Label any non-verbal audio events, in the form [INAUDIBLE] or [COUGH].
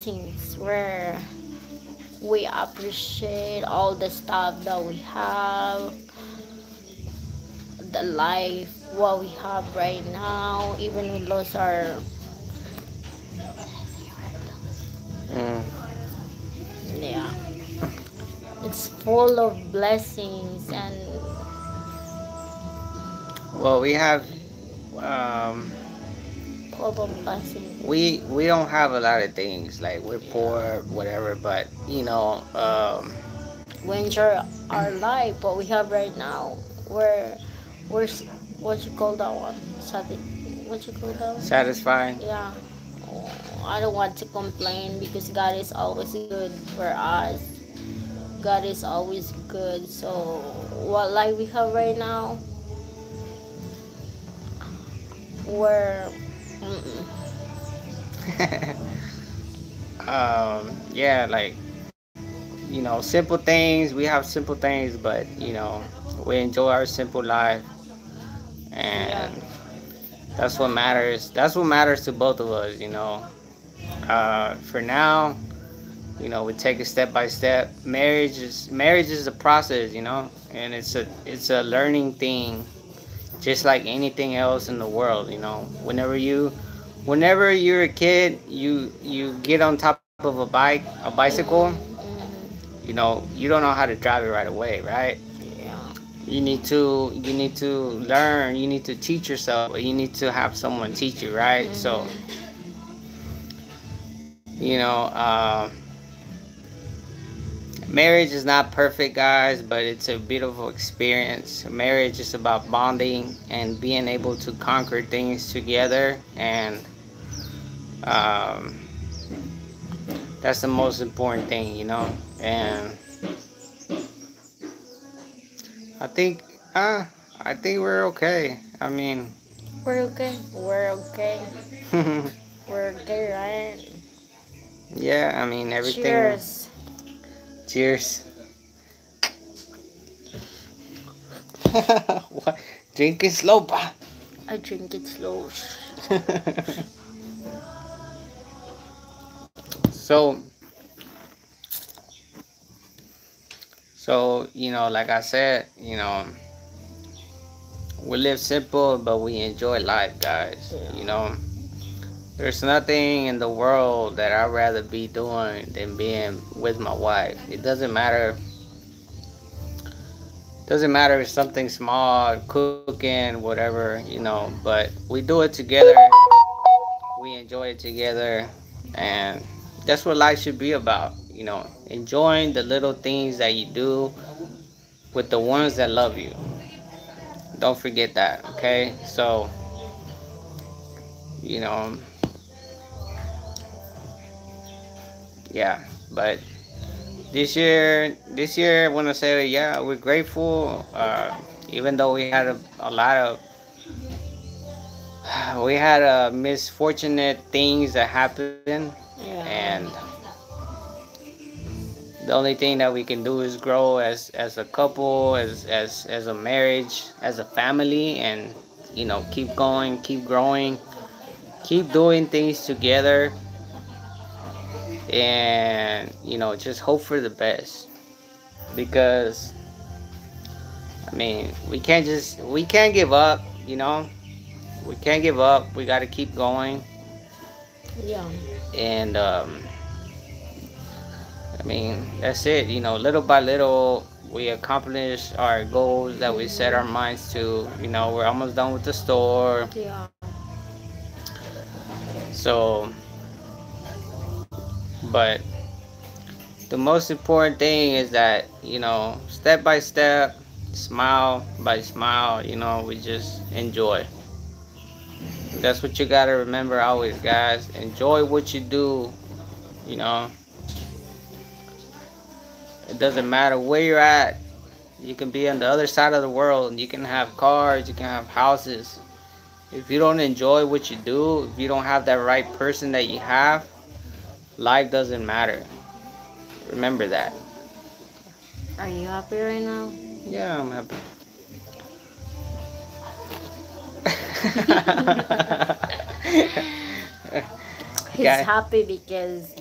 things where we appreciate all the stuff that we have, the life, what we have right now, even we lost our Mm. yeah. It's full of blessings and Well, we have um, full of blessings. We we don't have a lot of things like we're poor, whatever. But you know, um, We enjoy our life, what we have right now. We're we're what you call that one? Sati- What you call that one? satisfied. Yeah. Oh, I don't want to complain because God is always good for us. God is always good. So what life we have right now, we're. [LAUGHS] um, yeah, like you know, simple things. We have simple things, but you know, we enjoy our simple life, and that's what matters. That's what matters to both of us. You know, uh, for now, you know, we take it step by step. Marriage is marriage is a process, you know, and it's a it's a learning thing, just like anything else in the world. You know, whenever you whenever you're a kid, you you get on top of a bike, a bicycle. You know, you don't know how to drive it right away, right? yeah. You need to you need to learn. You need to teach yourself. You need to have someone teach you, right? So, you know, um, marriage is not perfect, guys, but it's a beautiful experience. Marriage is about bonding and being able to conquer things together, and um, that's the most important thing, you know. And I think, uh, I think we're okay. I mean, We're okay. We're okay. [LAUGHS] We're okay, right? yeah, I mean everything. Cheers. Cheers. [LAUGHS] what? Drinking slow, pa. I drink it slow. [LAUGHS] so, so you know, like I said, you know, we live simple, but we enjoy life, guys. You know, there's nothing in the world that I'd rather be doing than being with my wife. It doesn't matter. Doesn't matter if something small, cooking, whatever, you know, but we do it together. We enjoy it together, and that's what life should be about, you know, enjoying the little things that you do with the ones that love you. Don't forget that, okay? So, you know, yeah, but this year, this year, I want to say, yeah, we're grateful, uh, even though we had a, a lot of [SIGHS] we had a misfortunate things that happened Yeah. and the only thing that we can do is grow as as a couple as as as a marriage as a family and you know keep going keep growing keep doing things together and you know just hope for the best because i mean we can't just we can't give up you know we can't give up we got to keep going yeah. and um, I mean that's it. You know, little by little, we accomplish our goals that we set our minds to. You know, we're almost done with the store, Yeah. so. But the most important thing is that you know, step by step, smile by smile. You know, we just enjoy. That's what you gotta remember always, guys. Enjoy what you do. You know. It doesn't matter where you're at. You can be on the other side of the world and you can have cars, you can have houses. If you don't enjoy what you do, if you don't have that right person that you have, life doesn't matter. Remember that. Are you happy right now? Yeah, I'm happy. [LAUGHS] [LAUGHS] He's Guy- happy because